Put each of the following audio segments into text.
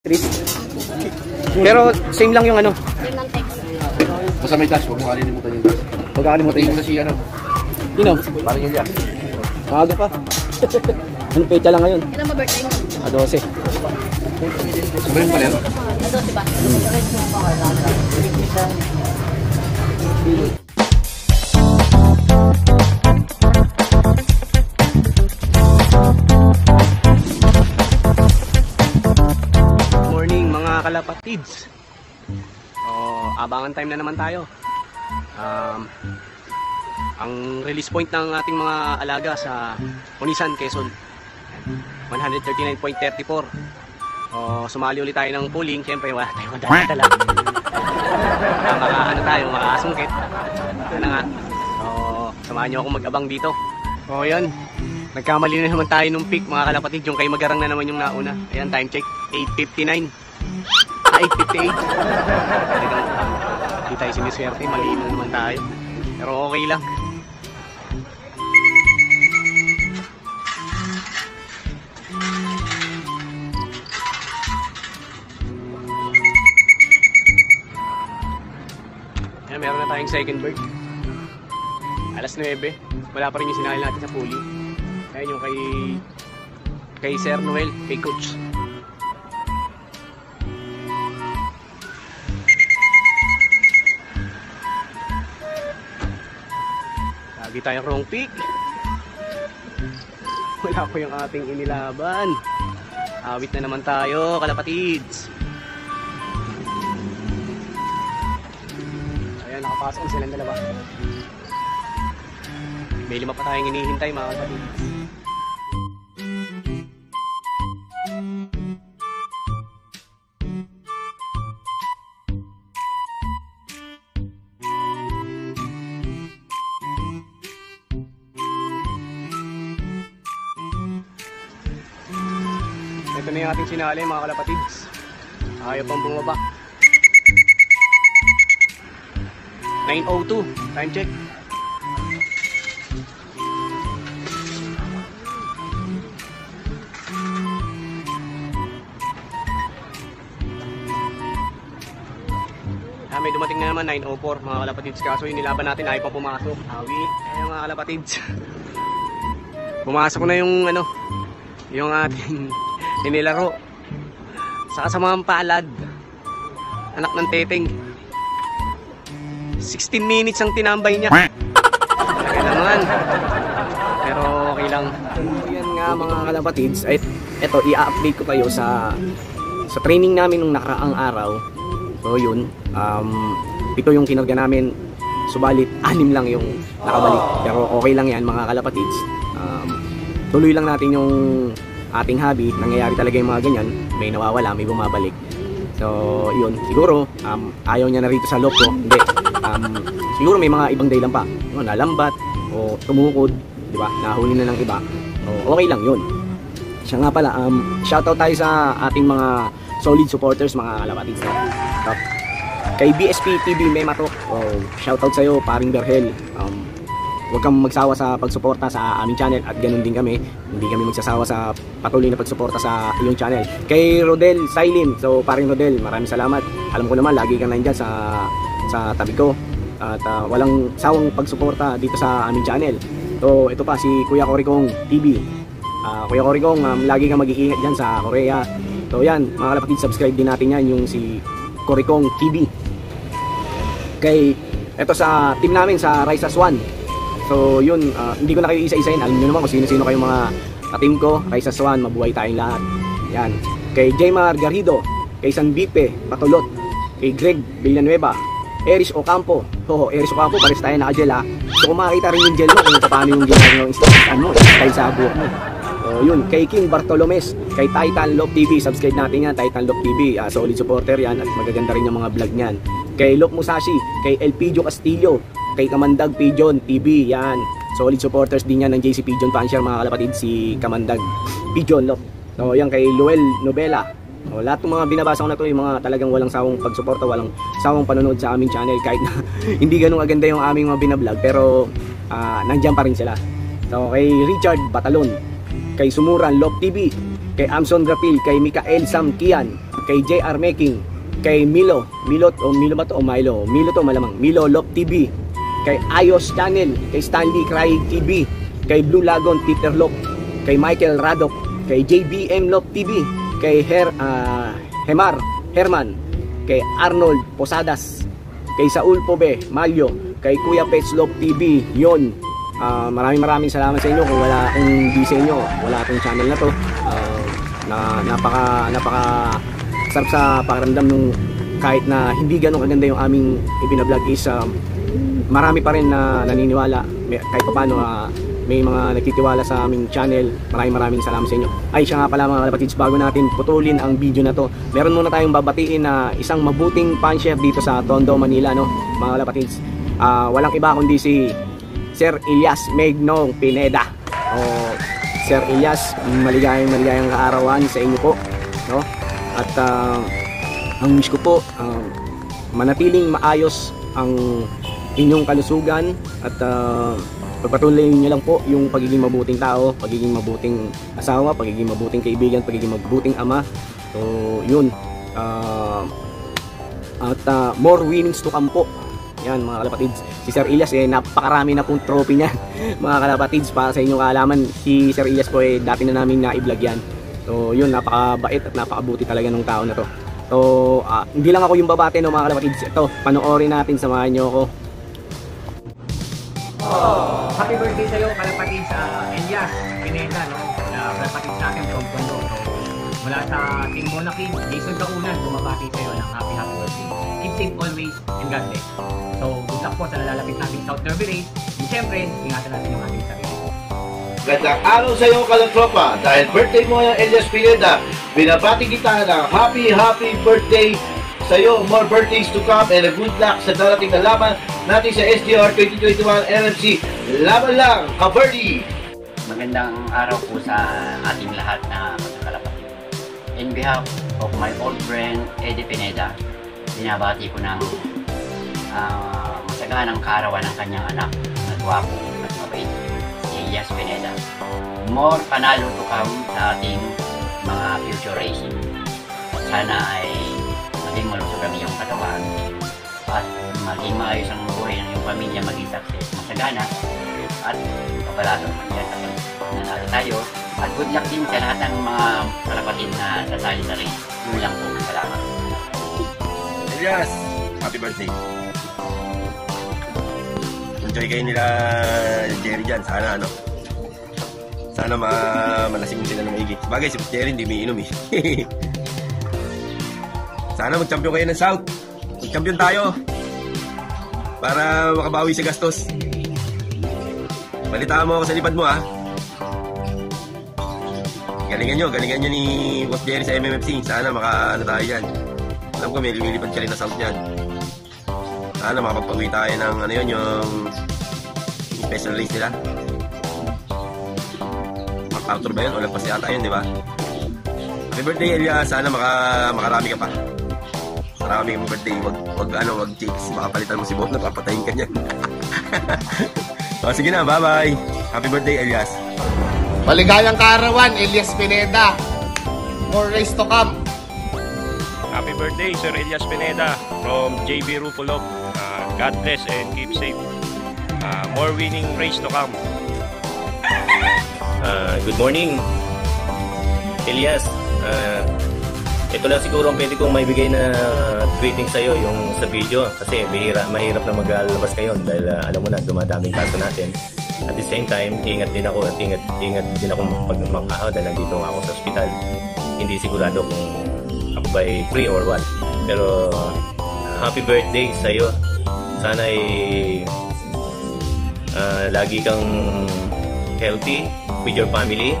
Trip. Pero same lang yung ano. Yun ang text. Basta may dash, huwag mo kalilimutan yung dash. Huwag kakalimutan yung mo na si ano, Ino, parang yun yan. maaga pa. Ano pecha lang ngayon? Kailan ba birthday mo? Ah, 12. Sabihin pa rin. Ano, diba? Morning mga kalapatids. Oh, abangan time na naman tayo. Um, ang release point ng ating mga alaga sa Unisan, Quezon. 139.34. Oh, sumali ulit tayo ng pooling. Siyempre, wala tayong madala. uh, maka, ano tayo, makasungkit. Ano nga. So, samahan nyo ako mag-abang dito. Oh, yan. Nagkamali na naman tayo nung peak mga kalapatid. Yung kay Magarang na naman yung nauna. Ayan, time check. 8.59. 8.58. Talagang, Hindi tayo siniswerte. Mali na naman tayo. Pero okay lang. Ayan, meron na tayong second bird. Alas 9. Wala pa rin yung sinahil natin sa pulley. Ayan yung kay kay Sir Noel, kay Coach. Lagi tayong wrong pick. Wala ko yung ating inilaban. Awit na naman tayo, kalapatids. Ayan, nakapasok na silang dalawa. May lima pa tayong hinihintay mga kalapatids. Na yung ating sinali mga kalapatids. Ayaw pang bumaba. 9.02. Time check. Ah, may dumating na naman 9.04 mga kalapatids. Kaso yung nilaban natin ayaw pa pumasok. Awi. Ayun mga kalapatids. Pumasok na yung ano, yung ating inilaro. Sa kasamang palad anak ng teteng. 16 minutes ang tinambay niya. Talaga naman. Pero okay lang. Yan nga mga kalapatids ay eto i-update ko kayo sa sa training namin nung nakaraang araw. So yun. Um, ito yung kinarga namin. Subalit anim lang yung nakabalik. Pero okay lang yan mga kalapatids um, tuloy lang natin yung ating hobby, nangyayari talaga yung mga ganyan, may nawawala, may bumabalik. So, yun, siguro, um, ayaw niya na rito sa loob ko, hindi. Um, siguro may mga ibang dahilan pa, no, nalambat, o tumukod, di ba, nahuli na ng iba, o okay lang yun. Siya nga pala, um, shoutout tayo sa ating mga solid supporters, mga kalapatids. No? Top. Kay BSP TV Memato, oh, shoutout sa'yo, paring Berhel. Um, huwag kang magsawa sa pagsuporta sa aming channel at ganun din kami. Hindi kami magsasawa sa patuloy na pagsuporta sa iyong channel. Kay Rodel Silim so paring Rodel maraming salamat. Alam ko naman lagi kang nandyan sa sa tabi ko. At uh, walang sawang pagsuporta dito sa aming channel. So ito pa si Kuya Korikong TV uh, Kuya Korikong um, lagi kang mag-iingat dyan sa Korea. So yan mga kalapatid subscribe din natin yan yung si Korikong TV kay ito sa team namin sa Risas 1 So yun, uh, hindi ko na kayo isa-isahin. Alam niyo naman kung sino-sino kayo mga ka-team ko. Raisa Swan, mabuhay tayong lahat. Yan. Kay Jaymar Garrido, kay San Bipe, Patulot, kay Greg Villanueva, Eris Ocampo. Oo, Eris Ocampo, pares tayo naka-gel ha. So kung makakita rin yung gel mo, kung paano yung gel mo, ano, style sa buhok mo. So yun, kay King Bartolomes, kay Titan Love TV, subscribe natin yan, Titan Love TV. Uh, solid supporter yan at magaganda rin yung mga vlog niyan. Kay Lop Musashi, kay Elpidio Castillo, kay Kamandag Pigeon TV, yan. Solid supporters din yan ng JC Pigeon Fansher mga kalapatid, si Kamandag Pigeon Lop. So yan kay Luel Novela. O, lahat ng mga binabasa ko na to, yung mga talagang walang sawang pagsuporta, walang sawang panonood sa aming channel kahit na hindi ganun aganda yung aming mga binablog pero uh, nandyan pa rin sila. So kay Richard Batalon, kay Sumuran Lop TV, kay Amson Rapil, kay Mikael Samkian, kay JR Making, kay Milo, Milo o Milo ba to o Milo? Milo to malamang. Milo Lop TV, kay Ayos Channel, kay Stanley Crying TV, kay Blue Lagon Peter Lop, kay Michael Radok, kay JBM Lop TV, kay Her ah, Hemar Herman, kay Arnold Posadas, kay Saul Pobe, Malyo, kay Kuya Pets Lop TV, yon. Ah, maraming maraming salamat sa inyo kung wala kung di sa inyo, wala tong channel na to. Ah, na napaka napaka sarap sa pakiramdam nung kahit na hindi ganun kaganda yung aming ibinablog is um, marami pa rin na naniniwala. May, kahit pa paano ah, may mga nagtitiwala sa aming channel. Maraming maraming salamat sa inyo. Ay siya nga pala mga kalapatids bago natin putulin ang video na to meron muna tayong babatiin na isang mabuting pan chef dito sa Tondo, Manila no? Mga kalapatids Ah, walang iba kundi si Sir Elias Megnong Pineda. O Sir Elias maligayang maligayang kaarawan sa inyo po no? At ah, ang wish ko po ah, manatiling maayos ang inyong kalusugan at uh, pagpatuloy niyo lang po yung pagiging mabuting tao, pagiging mabuting asawa, pagiging mabuting kaibigan, pagiging mabuting ama. So, yun. Ah, at ah, more winnings to come po. Yan mga kalapatids. Si Sir Elias eh napakarami na pong trophy niya. mga kalapatids para sa inyong kaalaman, si Sir Elias po eh dati na namin na-vlog yan. So yun, napakabait at napakabuti talaga ng tao na to. So, ah, hindi lang ako yung babate no mga kalapatids. Ito, panoorin natin, samahan nyo ako. Happy birthday sa'yo, kalapatids sa Elias Pineda, no? Na kalapatids natin from Tondo. So, mula sa Team Monarchy, Jason Kaunan, bumabati sa'yo ng happy happy birthday. Keep safe always and God bless. So, good luck po sa nalalapit nating South Derby Race. And syempre, ingatan natin yung ating sarili. Gandang araw sa iyo, kalantropa. Dahil birthday mo yung Elias Pineda, binabati kita ng happy, happy birthday sa iyo. More birthdays to come and a good luck sa darating na laban natin sa SDR 2021 NMC. Laban lang, Kaberdi! Magandang araw po sa ating lahat na magkakalapatid. In behalf of my old friend Eddie Pineda, binabati ko ng ah, masaganang karawan ng kanyang anak na gwapo at mabait, si Elias Pineda. More panalo to come sa ating mga future racing. Sana ay ang iyong katawan at maging maayos ang buhay ng iyong pamilya, maging success, masagana at kapalatong magyan sa nanalo tayo. At good luck din sa lahat ng mga kalapatid na sasali sa race. Yun lang po. Salamat. Elias, happy birthday. Enjoy kayo nila Jerry dyan. Sana ano. Sana ma malasing sila ng maigi. Bagay si Jerry hindi umiinom eh. Sana mag-champion kayo ng South. Mag-champion tayo. Para makabawi sa gastos. Balitaan mo ako sa lipad mo ha. Galingan nyo, galingan nyo ni Boss Jerry sa MMFC. Sana maka ano tayo dyan. Alam ko may lumilipad ka rin na South dyan. Sana makapag-uwi tayo ng ano yun, yung special race nila. MacArthur ba yun? O lagpas yata yun, di ba? Happy birthday, Elia. Sana maka, makarami ka pa. Marami kang birthday. Wag, wag, ano, wag chicks. Makapalitan mo si Bob na papatayin ka niyan. o, sige na. Bye-bye. Happy birthday, Elias. Maligayang kaarawan, Elias Pineda. More race to come. Happy birthday, Sir Elias Pineda from JB Rupolov. Uh, God bless and keep safe. Uh, more winning race to come. Ah, good morning, Elias. Ah, ito lang siguro ang pwede kong maibigay na greeting sa iyo yung sa video kasi mahirap, mahirap na maglalabas ngayon dahil ah, alam mo na dumadaming kaso natin. At the same time, ingat din ako at ingat, ingat din ako pag makahaw dahil nandito ako sa ospital. Hindi sigurado kung ako ba free or what. Pero happy birthday sa iyo. Sana ay ah, lagi kang healthy with your family.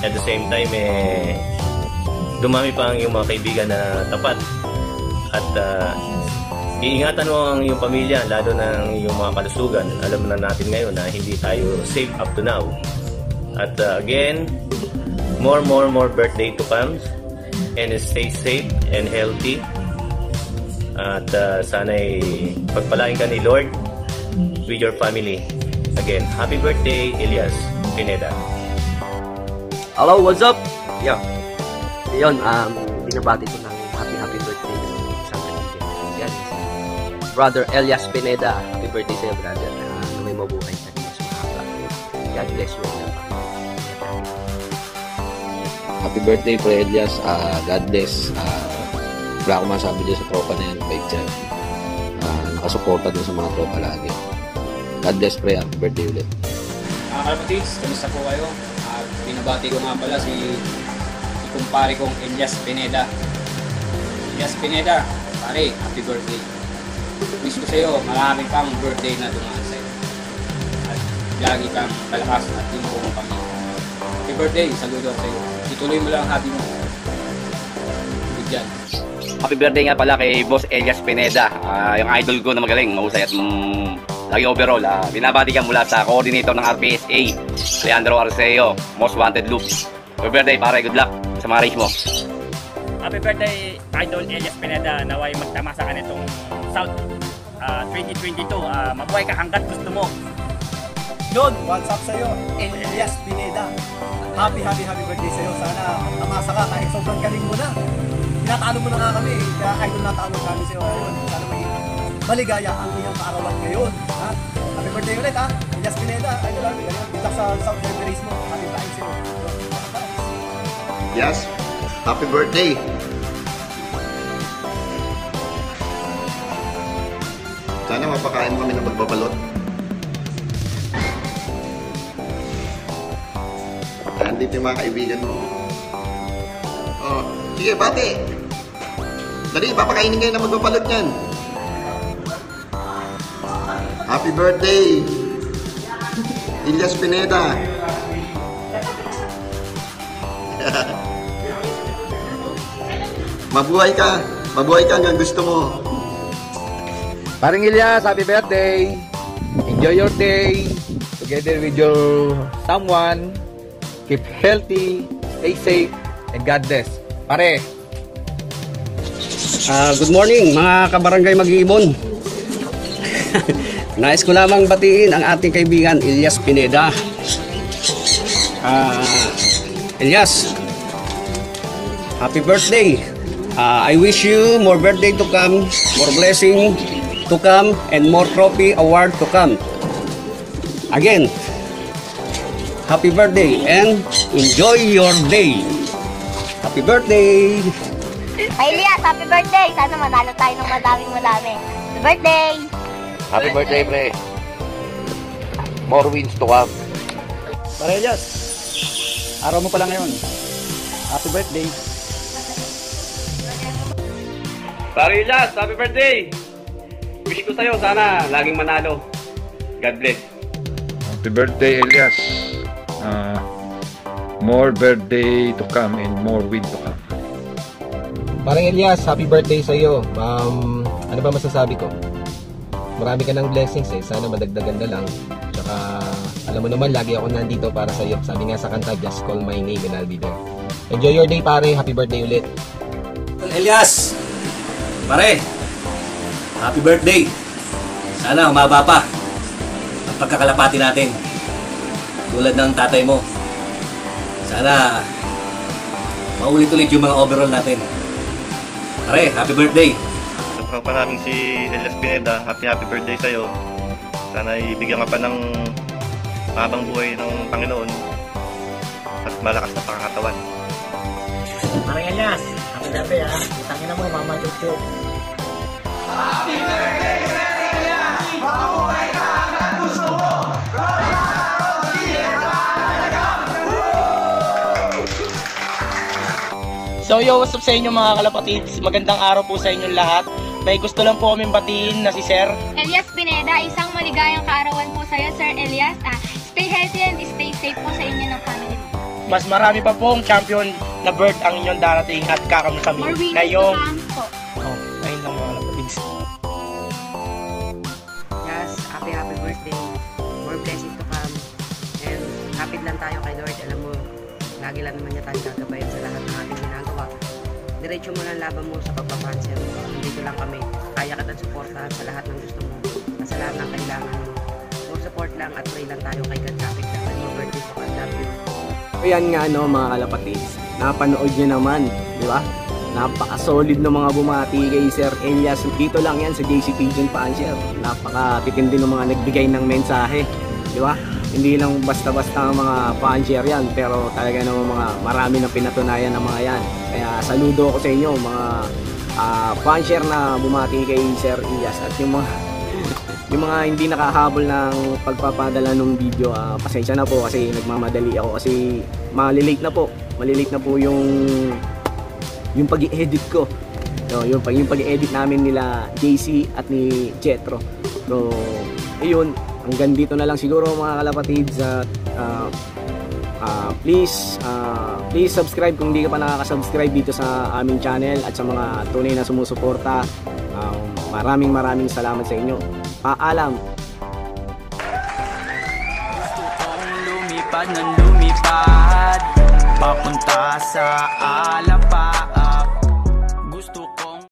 At the same time, eh, dumami pa ang iyong mga kaibigan na tapat. At ah, iingatan mo ang iyong pamilya, lalo na ang iyong mga kalusugan. Alam na natin ngayon na hindi tayo safe up to now. At ah, again, more, more, more birthday to come. And stay safe and healthy. At ah, sana'y pagpalain ka ni Lord with your family. Again, happy birthday, Elias Pineda. Hello, what's up? Yo. Yun, um, binabati ko ng happy happy birthday yung isang kaibigan. Yan. Brother Elias Pineda. Happy birthday sa'yo, brother. Uh, na may mabuhay ka din sa mahaba. God bless you. Happy birthday, Pre Elias. Ah, God bless. Ah, wala akong masabi dyan sa tropa na yan. Bait dyan. Ah, nakasuporta dun sa mga tropa lagi. God bless, Pre. Happy birthday ulit. Mga kalapatids, kamusta po kayo? At binabati ko nga pala si kumpare kong Elias Pineda. Elias Pineda, pare, happy birthday. Wish ko sa'yo, marami pang birthday na dumaan sa'yo. At lagi kang kalakas at yung buong pamilya. Happy birthday, saludo sa'yo. Ituloy mo lang ang hobby mo. Good yan. Happy birthday nga pala kay Boss Elias Pineda, Ah, yung idol ko na magaling, mahusay at mm, lagi overall. Ah, binabati ka mula sa coordinator ng RPSA, Leandro Arceo, Most Wanted Loop. Happy birthday pare, good luck sa mga race mo. Happy birthday, Idol Elias Pineda. Naway magtamasa ka nitong South ah, 2022. Ah, mabuhay ka hanggat gusto mo. Yun, what's up sa'yo? Elias Pineda. Happy, happy, happy birthday sa'yo. Sana tamasa ka kahit sobrang galing mo na. Tinatalo mo na nga kami. Kaya nung natalo kami sa'yo ngayon, sana maging maligaya ang iyong kaarawan ngayon. Ha? Happy birthday ulit ha. Elias Pineda. Idol, happy birthday. Luck sa South Race mo. Happy flying sa'yo. Yes. Happy birthday. Sana mapakain kami ng magbabalot. Nandito yung mga kaibigan mo. Oh, sige, bate. Dali, papakainin kayo ng magbabalot yan. Happy birthday! Ilyas Pineda. Mabuhay ka. Mabuhay ka hanggang gusto mo. Paring Ilyas, happy birthday! Enjoy your day together with your someone. Keep healthy, stay safe, and God bless. Pare, Ah, good morning mga kabarangay mag-iibon. Nais ko lamang batiin ang ating kaibigan Elias Pineda. Ah, Elias, happy birthday. Ah, I wish you more birthday to come, more blessing to come, and more trophy award to come. Again, happy birthday and enjoy your day. Happy birthday! Ay, Elias, happy birthday! Sana manalo tayo ng madaming madami. Happy birthday! Happy birthday, Pre. More wins to come. Pare Elias, araw mo pala ngayon. Happy birthday. Pare Elias, happy birthday! Wish ko sa'yo, sana laging manalo. God bless. Happy birthday, Elias. Uh, more birthday to come and more win to come. Parang Elias, happy birthday sa iyo. Um, ano ba masasabi ko? Marami ka ng blessings eh. Sana madagdagan na lang. Tsaka, alam mo naman, lagi ako nandito para sa iyo. Sabi nga sa kanta, just call my name and I'll be there. Enjoy your day, pare. Happy birthday ulit. Elias, pare, happy birthday. Sana umaba pa ang pagkakalapati natin. Tulad ng tatay mo. Sana maulit-ulit yung mga overall natin. Pare, happy birthday. Tropa namin si Elias Pineda, happy happy birthday sa'yo. Sana ibigyan ka pa ng mahabang buhay ng Panginoon at malakas na pangangatawan. Parang Elias, happy birthday ha. Utangin na mo, mama chuchu. Happy birthday, Elias! Mabuhay ka hanggang gusto mo! So yo, what's up sa inyo mga kalapatids? Magandang araw po sa inyong lahat. May gusto lang po kaming batiin na si Sir. Elias Pineda, isang maligayang kaarawan po sa'yo, Sir Elias. Ah, stay healthy and stay safe po sa inyo ng family mo. Mas marami pa pong champion na bird ang inyong darating at kakamit kami winners ngayong... to come tayo kay Lord. Alam mo, lagi lang naman niya tayo gagabayan sa lahat ng ating ginagawa. Diretso mo lang laban mo sa pagpapansin. Dito lang kami. Kaya ka suporta sa lahat ng gusto mo. Sa lahat ng kailangan mo. More support lang at pray lang tayo kay God. Kapit more birthday to come. Love you. Ayan nga no mga kalapatids. napanood nyo naman, di ba? Napaka-solid ng mga bumati kay Sir Elias. Dito lang yan sa JC Pigeon Puncher. Napaka-titindi ng mga nagbigay ng mensahe, di ba? Hindi lang basta-basta ang mga puncher yan, pero talaga naman mga marami nang pinatunayan ng mga yan. Kaya saludo ako sa inyo, mga ah, puncher na bumati kay Sir Elias at yung mga yung mga hindi nakahabol ng pagpapadala ng video, ah, pasensya na po kasi nagmamadali ako kasi malilate na po. Malilate na po yung yung pag-edit ko. So, yung, pag- yung pag-edit namin nila JC at ni Jetro. So, ayun, hanggang dito na lang siguro mga kalapatids at ah, ah, please ah, please subscribe kung hindi ka pa nakaka-subscribe dito sa aming channel at sa mga tunay na sumusuporta. Um, maraming maraming salamat sa inyo. Paalam. lumipad ng lumipad Papunta sa alapa